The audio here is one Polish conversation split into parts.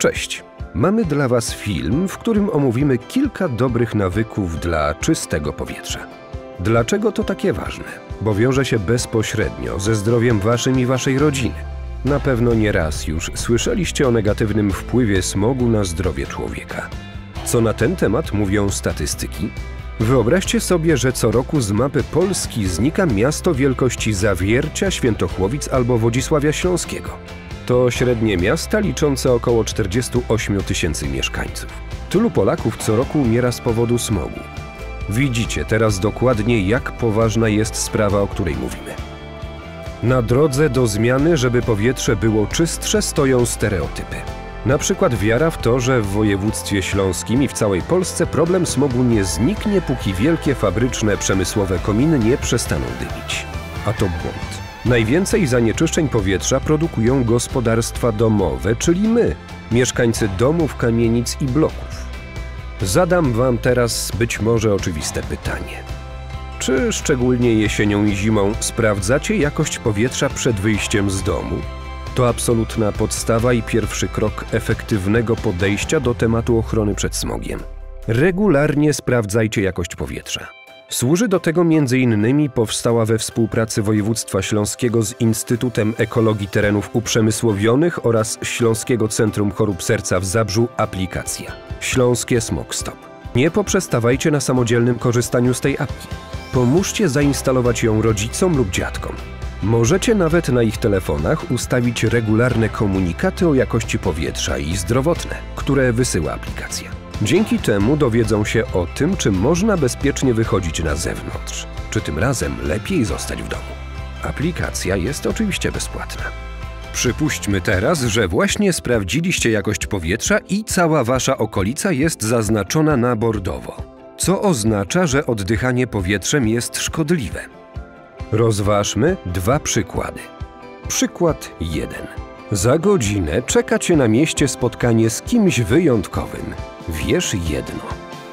Cześć! Mamy dla Was film, w którym omówimy kilka dobrych nawyków dla czystego powietrza. Dlaczego to takie ważne? Bo wiąże się bezpośrednio ze zdrowiem Waszym i Waszej rodziny. Na pewno nie raz już słyszeliście o negatywnym wpływie smogu na zdrowie człowieka. Co na ten temat mówią statystyki? Wyobraźcie sobie, że co roku z mapy Polski znika miasto wielkości Zawiercia, Świętochłowic albo Wodzisławia Śląskiego. To średnie miasta liczące około 48 tysięcy mieszkańców. Tylu Polaków co roku umiera z powodu smogu. Widzicie teraz dokładnie, jak poważna jest sprawa, o której mówimy. Na drodze do zmiany, żeby powietrze było czystsze, stoją stereotypy. Na przykład wiara w to, że w województwie śląskim i w całej Polsce problem smogu nie zniknie, póki wielkie fabryczne przemysłowe kominy nie przestaną dymić. A to błąd. Najwięcej zanieczyszczeń powietrza produkują gospodarstwa domowe, czyli my, mieszkańcy domów, kamienic i bloków. Zadam Wam teraz być może oczywiste pytanie. Czy szczególnie jesienią i zimą sprawdzacie jakość powietrza przed wyjściem z domu? To absolutna podstawa i pierwszy krok efektywnego podejścia do tematu ochrony przed smogiem. Regularnie sprawdzajcie jakość powietrza. Służy do tego m.in. powstała we współpracy województwa śląskiego z Instytutem Ekologii Terenów Uprzemysłowionych oraz Śląskiego Centrum Chorób Serca w Zabrzu aplikacja Śląskie Smog Stop. Nie poprzestawajcie na samodzielnym korzystaniu z tej apki. Pomóżcie zainstalować ją rodzicom lub dziadkom. Możecie nawet na ich telefonach ustawić regularne komunikaty o jakości powietrza i zdrowotne, które wysyła aplikacja. Dzięki temu dowiedzą się o tym, czy można bezpiecznie wychodzić na zewnątrz, czy tym razem lepiej zostać w domu. Aplikacja jest oczywiście bezpłatna. Przypuśćmy teraz, że właśnie sprawdziliście jakość powietrza i cała wasza okolica jest zaznaczona na bordowo, co oznacza, że oddychanie powietrzem jest szkodliwe. Rozważmy dwa przykłady. Przykład 1. Za godzinę czeka cię na mieście spotkanie z kimś wyjątkowym. Wiesz jedno.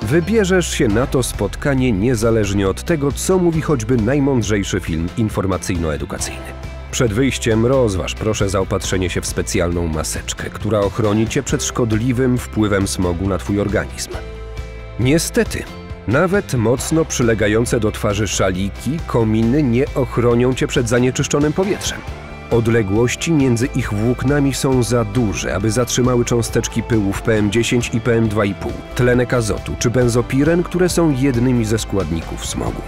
Wybierzesz się na to spotkanie niezależnie od tego, co mówi choćby najmądrzejszy film informacyjno-edukacyjny. Przed wyjściem rozważ proszę zaopatrzenie się w specjalną maseczkę, która ochroni cię przed szkodliwym wpływem smogu na twój organizm. Niestety, nawet mocno przylegające do twarzy szaliki, kominy nie ochronią cię przed zanieczyszczonym powietrzem. Odległości między ich włóknami są za duże, aby zatrzymały cząsteczki pyłów PM10 i PM2,5, tlenek azotu czy benzopiren, które są jednymi ze składników smogu.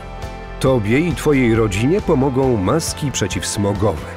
Tobie i Twojej rodzinie pomogą maski przeciwsmogowe.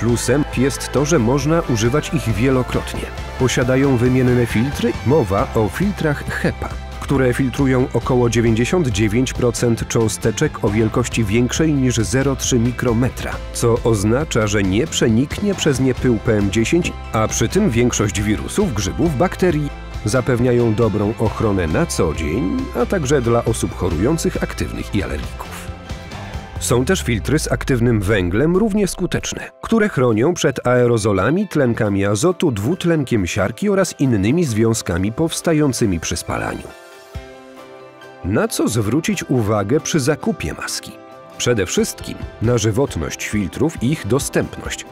Plusem jest to, że można używać ich wielokrotnie. Posiadają wymienne filtry, mowa o filtrach HEPA które filtrują około 99% cząsteczek o wielkości większej niż 0,3 mikrometra, co oznacza, że nie przeniknie przez nie pył PM10, a przy tym większość wirusów, grzybów, bakterii zapewniają dobrą ochronę na co dzień, a także dla osób chorujących, aktywnych i alergików. Są też filtry z aktywnym węglem równie skuteczne, które chronią przed aerozolami, tlenkami azotu, dwutlenkiem siarki oraz innymi związkami powstającymi przy spalaniu. Na co zwrócić uwagę przy zakupie maski? Przede wszystkim na żywotność filtrów i ich dostępność.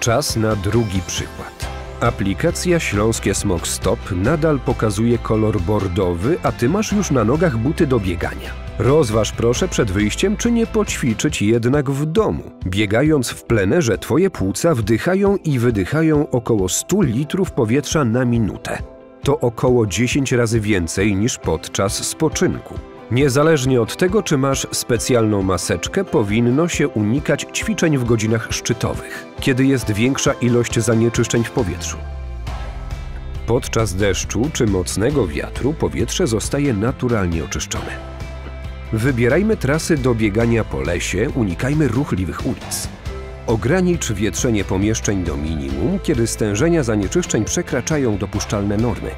Czas na drugi przykład. Aplikacja Śląskie Smog Stop nadal pokazuje kolor bordowy, a ty masz już na nogach buty do biegania. Rozważ proszę przed wyjściem, czy nie poćwiczyć jednak w domu. Biegając w plenerze, twoje płuca wdychają i wydychają około 100 litrów powietrza na minutę to około 10 razy więcej niż podczas spoczynku. Niezależnie od tego, czy masz specjalną maseczkę, powinno się unikać ćwiczeń w godzinach szczytowych, kiedy jest większa ilość zanieczyszczeń w powietrzu. Podczas deszczu czy mocnego wiatru powietrze zostaje naturalnie oczyszczone. Wybierajmy trasy do biegania po lesie, unikajmy ruchliwych ulic. Ogranicz wietrzenie pomieszczeń do minimum, kiedy stężenia zanieczyszczeń przekraczają dopuszczalne normy.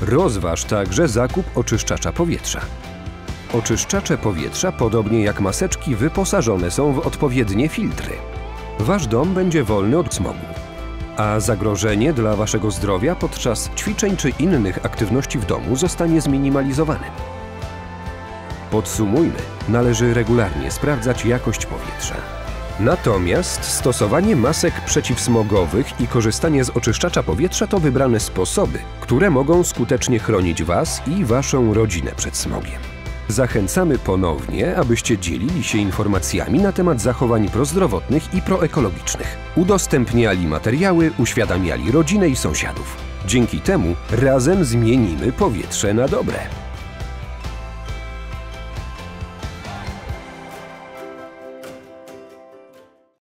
Rozważ także zakup oczyszczacza powietrza. Oczyszczacze powietrza, podobnie jak maseczki, wyposażone są w odpowiednie filtry. Wasz dom będzie wolny od smogu, a zagrożenie dla waszego zdrowia podczas ćwiczeń czy innych aktywności w domu zostanie zminimalizowane. Podsumujmy, należy regularnie sprawdzać jakość powietrza. Natomiast stosowanie masek przeciwsmogowych i korzystanie z oczyszczacza powietrza to wybrane sposoby, które mogą skutecznie chronić Was i Waszą rodzinę przed smogiem. Zachęcamy ponownie, abyście dzielili się informacjami na temat zachowań prozdrowotnych i proekologicznych. Udostępniali materiały, uświadamiali rodzinę i sąsiadów. Dzięki temu razem zmienimy powietrze na dobre.